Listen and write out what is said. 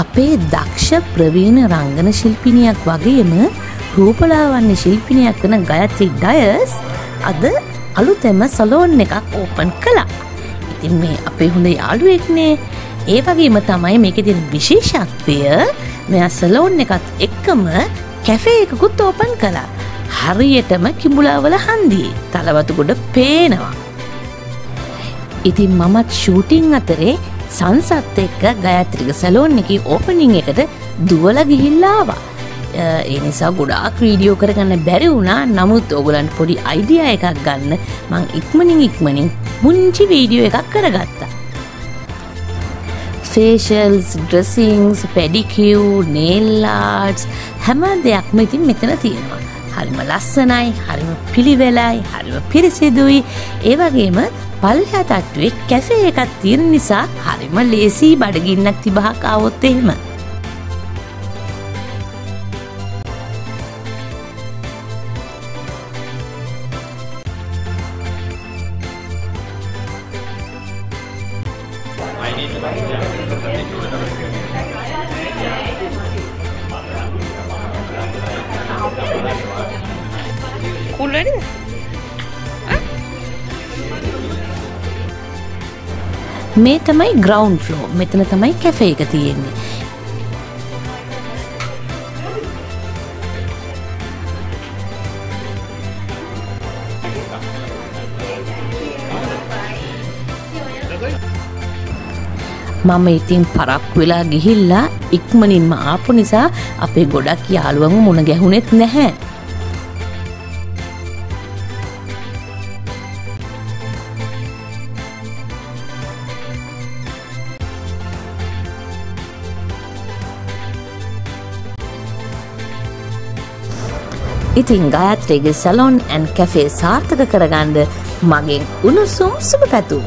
අපේ දක්ෂ ප්‍රවීණ රංගන ශිල්පිනියක් වගේම රූපලාවන්න ශිල්පිනියක් වන ගයත්‍රි ඩයස් අද අලුතෙම සලෝන් එකක් ඕපන් කළා. ඉතින් මේ අපේ හොඳ යාළුවෙක්නේ ඒ වගේම තමයි මේක තින විශේෂත්වය මෙයා සලෝන් එකත් එක්කම කැෆේ එකකුත් ඕපන් කළා. හරියටම කිඹුලාවල හන්දී තලවතුගොඩ පේනවා. ඉතින් මමත් ෂූටිං අතරේ සංසත් එක්ක ගයත්‍රික සැලෝන් එක ඕපනිං එකට දුවල ගිහිල්ලාවා. ඒ නිසා ගොඩාක් වීඩියෝ කරගන්න බැරි වුණා නමුත් ඔගලන් පොඩි අයිඩිය එකක් ගන්න මං ඉක්මනින් ඉක්මනින් මුංචි වීඩියෝ එකක් කරගත්තා. ෆේෂල්ස් ඩ්‍රසිංස් පෙඩිකිව් නේල්ලාඩ්ස් හැම දෙයක්ම ඉතින් මෙතන තියෙනවා. හරිම ලස්සනයි හරිම පිළිවෙලයි හරිම පිරිසිදුයි ඒවගේම පල්හා තට්ටුවේ කැසේ එකත් තියෙන නිසා හරිම ලේසී බඩගින්නක් තිබහක් අවොත් එහෙම. කුල් වැඩිද? මේ තමයි ග්‍රවන්් ෆ්ලෝ මෙතන තමයි කැෆේ එක තියෙන්නේ. මම ඉතින් පරක් වෙලා ගිහිල්ලා ඉක්මනින්ම ආපු නිසා අපේ ගොඩක් යාළුවම මුණ ගැහුණෙත් නැහැ. ඉතින් ගායත්‍රේගේ සැලොන් ඇන් කැෆේ සාර්ථක කරගන්න මගෙන් උණුසුම් සුභ පැතුම්.